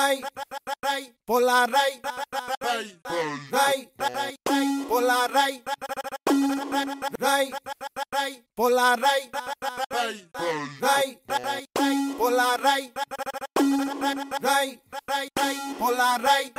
ray, ray, por la ray, ray, ray, ray, por la ray, ray, ray, por la ray, ray, ray, ray, por la ray, ray, ray, ray, por la ray.